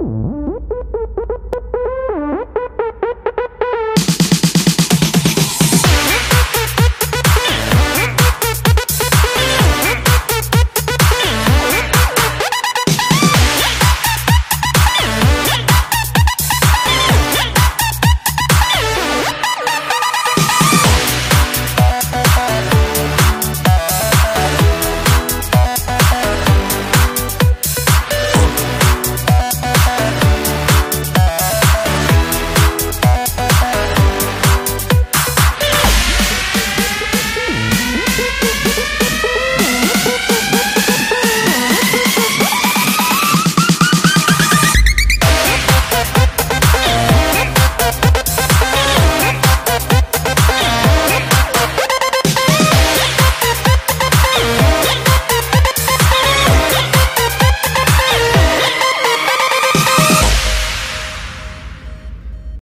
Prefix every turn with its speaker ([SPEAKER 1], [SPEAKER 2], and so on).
[SPEAKER 1] Mm-hmm.